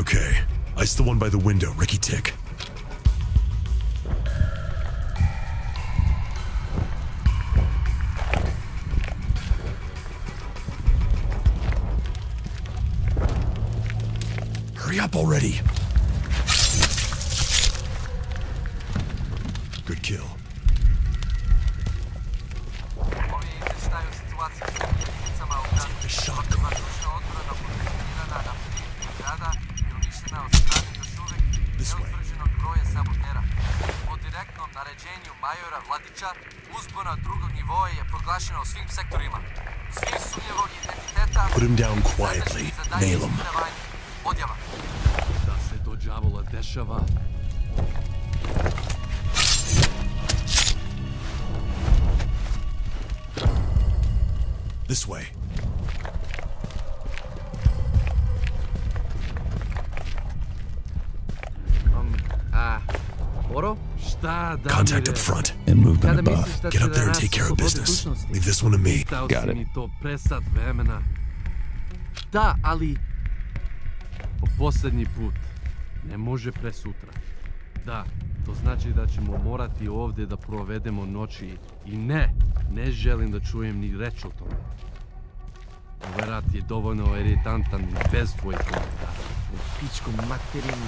Okay. Ice the one by the window, Ricky Tick. Majora Vladića, uzbuna drugog nivoa je proglašena u svim sektorima. Svi sumnjevog identiteta... Put him down quietly. zadržani za dalje Nail him. Odjava. Da se do đavola dešava? This way. Contact up front. And movement Kada above. misliš Get up there and take care of business. Leave this one to me. Got it. mi to pre sat vremena. Da, ali... Po posljednji put. Ne može pre sutra. Da, to znači da ćemo morati ovdje da provedemo noći. I ne, ne želim da čujem ni reč o tome. Ovaj rat je dovoljno iritantan i bez tvojih komentara. U pičku materinu.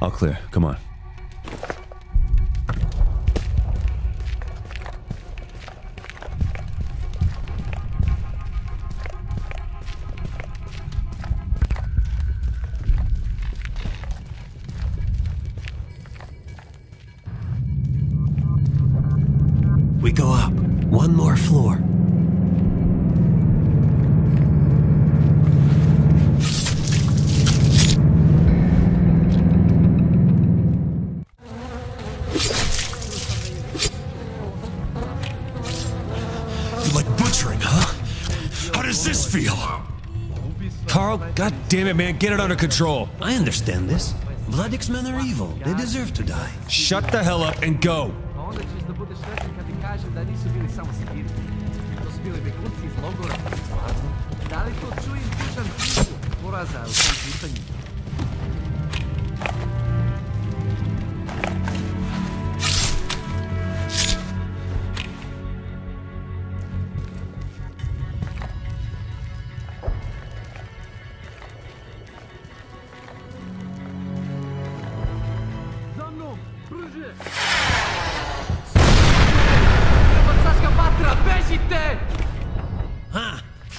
All clear. Come on. Does this feel? Carl, god damn it, man, get it under control. I understand this. Vladik's men are evil. They deserve to die. Shut the hell up and go.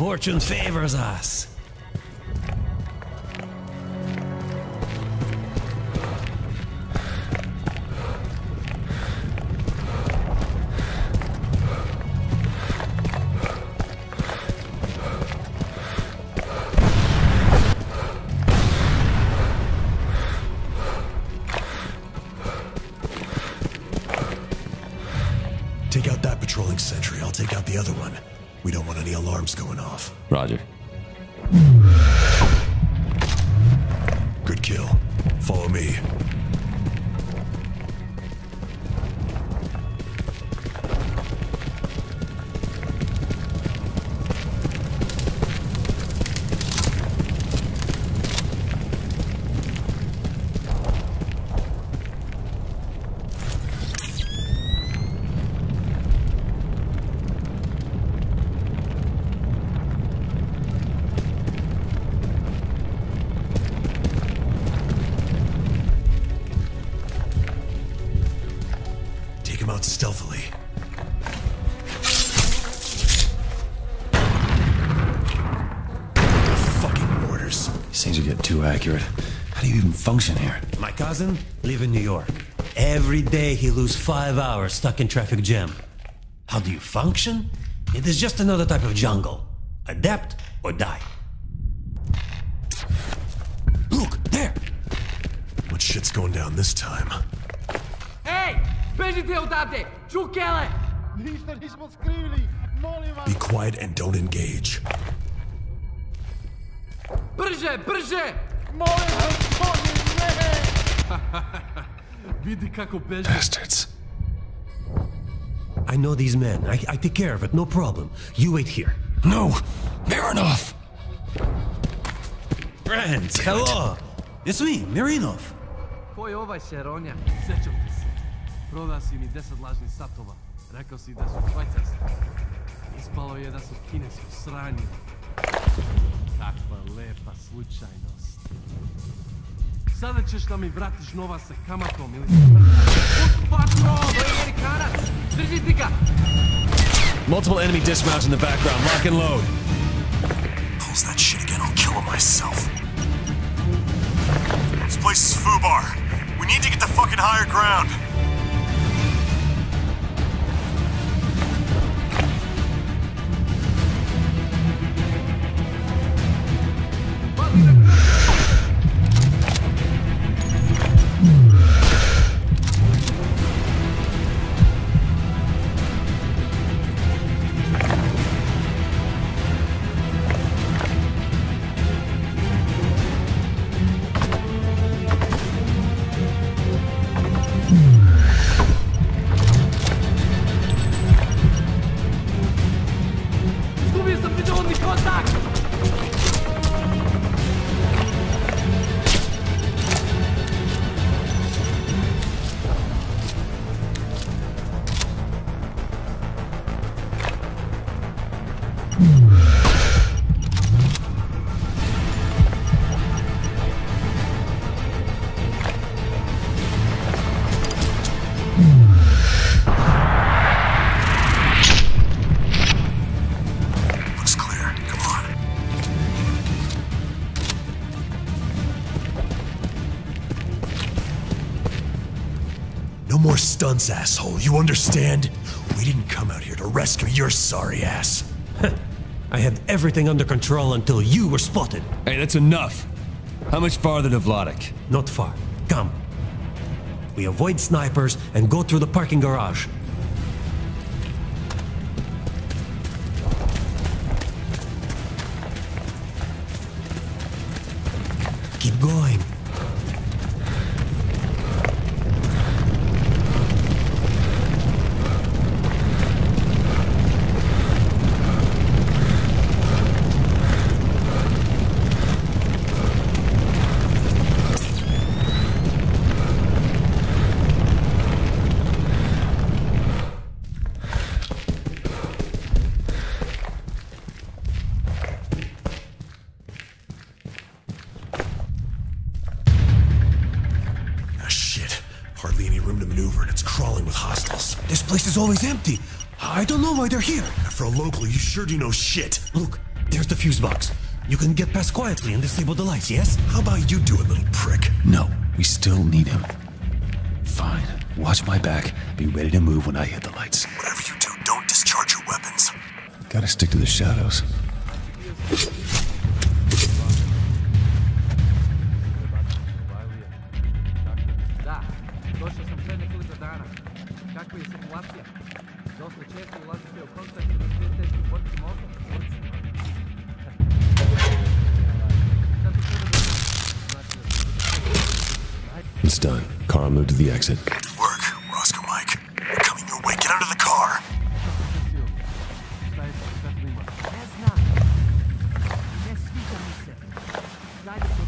Fortune favors us. Take out that patrolling sentry. I'll take out the other one. We don't want any alarms going off. Roger. Good kill. Follow me. Out stealthily. Fucking orders. These things are getting too accurate. How do you even function here? My cousin live in New York. Every day he lose five hours stuck in traffic jam. How do you function? It is just another type of jungle. Adapt or die. Look, there! What shit's going down this time? Ej, bežite odavde! Čukele! Ništa nismo skrivili, molim vas. Be quiet and don't engage. Brže, brže! Molim vas, Bože, ne! Vidi kako beže. Bastards. I know these men. I, I take care of it, no problem. You wait here. No! Marinov! Friends, hello! It's me, Marinov. Ko je ovaj Šeronja? Sjećam te se. Prodao si mi deset lažnih satova. Rekao si da su švajcarski. Ispalo je da su kinesko sranje. Kakva lepa slučajnost. Sada ćeš da mi vratiš nova sa kamatom ili sa mrtvim. Patro, to je Amerikanac! Držite ga! Multiple enemy dismounts in the background. Lock and load. Pulls that shit again, I'll kill him myself. This place is Fubar. We need to get to fucking higher ground. Stunts, asshole. You understand? We didn't come out here to rescue your sorry ass. I had everything under control until you were spotted. Hey, that's enough. How much farther to Vladik? Not far. Come. We avoid snipers and go through the parking garage. Always empty. I don't know why they're here. For a local, you sure do know shit. Look, there's the fuse box. You can get past quietly and disable the lights, yes? How about you do it, little prick? No, we still need him. Fine. Watch my back. Be ready to move when I hit the lights. Whatever you do, don't discharge your weapons. Gotta stick to the shadows. To the exit. Good work, Roscoe Mike. We're coming your way. Get out of the car. Šta je sa svetlima? Ne znam. Ne sviđa mi se. Daj da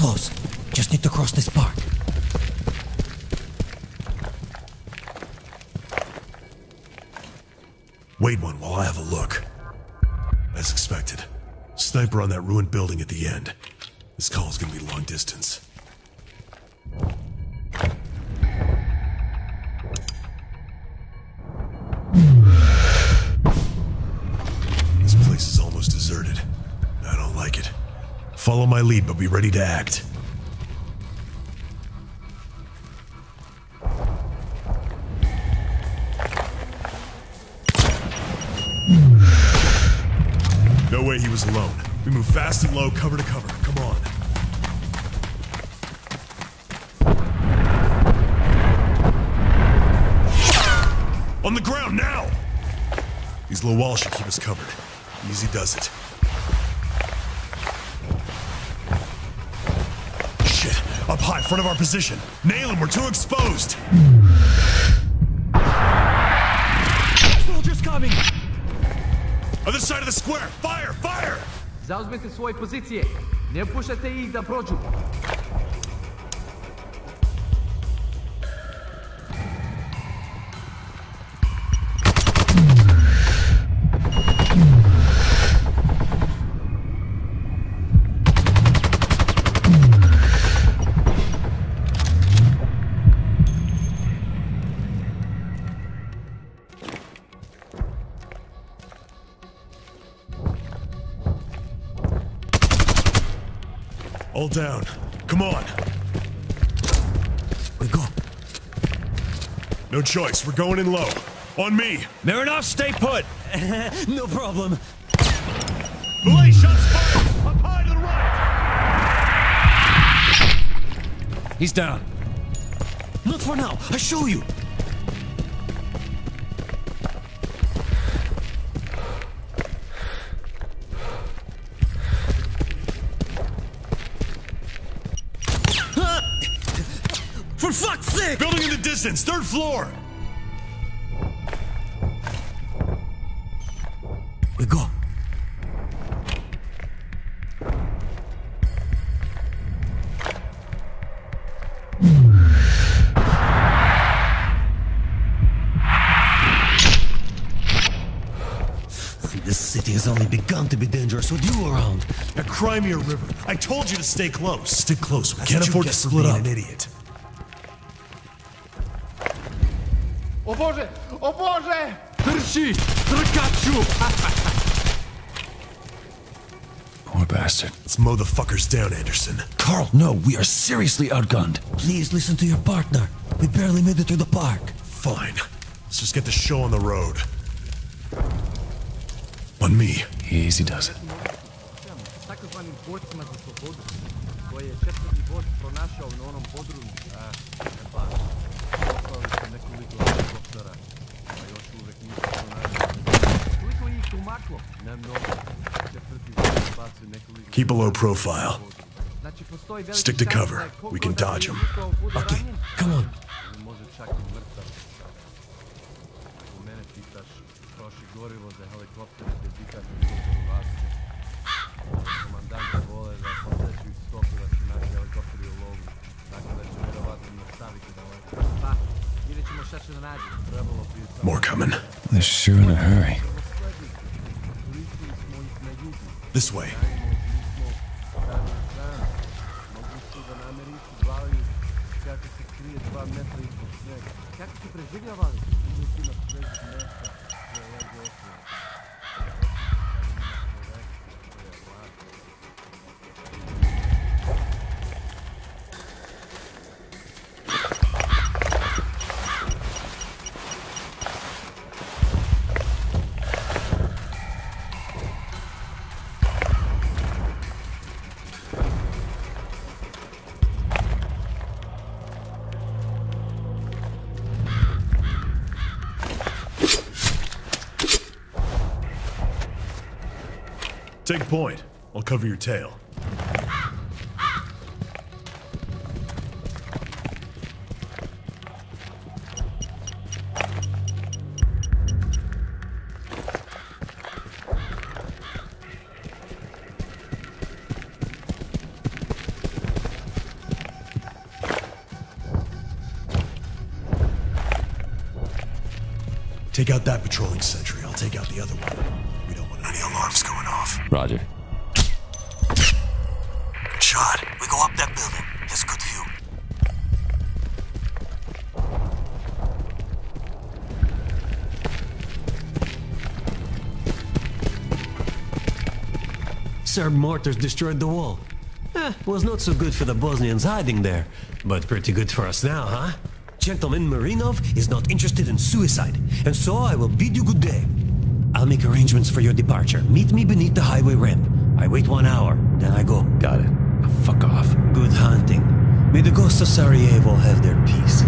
close. Just need to cross this park. wait one while I have a look. As expected, sniper on that ruined building at the end. This call is gonna be long distance. This place is almost deserted. Follow my lead, but be ready to act. No way he was alone. We move fast and low, cover to cover. Come on. On the ground now! These low walls should keep us covered. Easy does it. Up high, front of our position. Nail him, we're too exposed! Soldiers coming! Other side of the square! Fire! Fire! Zauzmite svoje pozicije. Ne ih da prođu. All down. Come on. We go. No choice. We're going in low. On me. Marinov, stay put. no problem. Belay, shots fired! Up high to the right! He's down. Not for now. I show you. For fuck's sake! Building in the distance, third floor! We go. This city has only begun to be dangerous with you around. At Crimea River. I told you to stay close. Stick close. We That's can't afford to split up. an idiot. O Bože! O Bože! Drži! Trkaču! Poor bastard. Let's mow the fuckers down, Anderson. Carl, no, we are seriously outgunned. Please listen to your partner. We barely made it to the park. Fine. Let's just get the show on the road. On me. He easy does it. Keep a low profile. Znači, postoji veliki Stick to cover. da je ko We can dodge je 'em. izvukao bude Okay, come on. More coming. They're sure in a hurry. This way. Take point. I'll cover your tail. Take out that patrolling sentry. I'll take out the other one. We don't want any alarms going. Roger. Good shot. We go up that building. Has good view. Serb mortars destroyed the wall. Eh, was not so good for the Bosnians hiding there, but pretty good for us now, huh? Gentleman Marinov is not interested in suicide, and so I will bid you good day. I'll make arrangements for your departure. Meet me beneath the highway ramp. I wait one hour, then I go. Got it. Fuck off. Good hunting. May the ghosts of Sarajevo have their peace.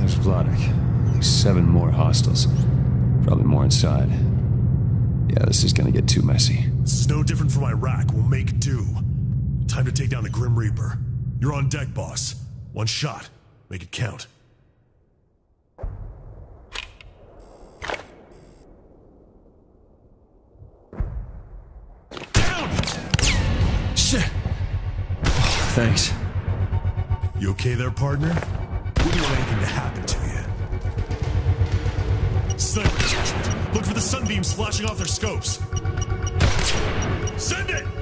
There's Vladek. At least seven more hostiles. Probably more inside. Yeah, this is gonna get too messy. This is no different from Iraq. We'll make do. Time to take down the Grim Reaper. You're on deck, boss. One shot. Make it count. Down! Shit! Thanks. You okay there, partner? We don't want anything to happen to you. Sniper. Look for the sunbeams flashing off their scopes. Send it!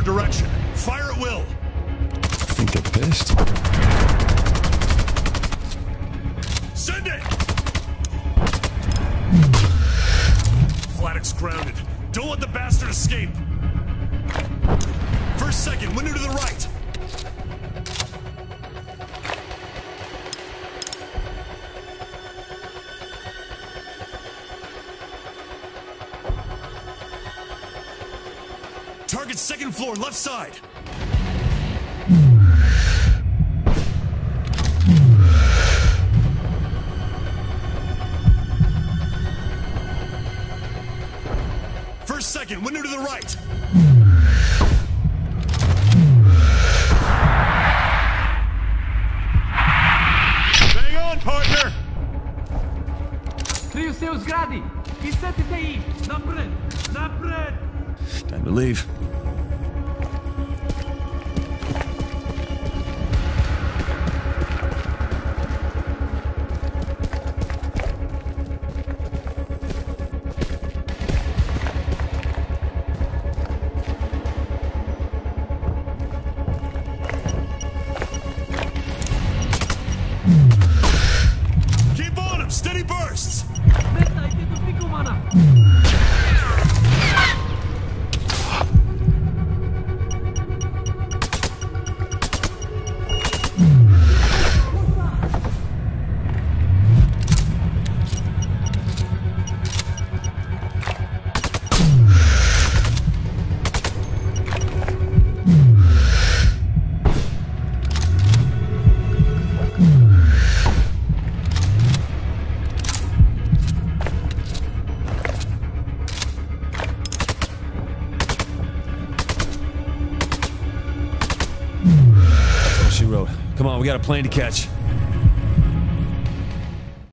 Our direction. Target second floor, left side. First second, window to the right. Bang on, partner! Se u zgradi! Isetite ih! Napred! Napred! Time to leave. Got a plane to catch.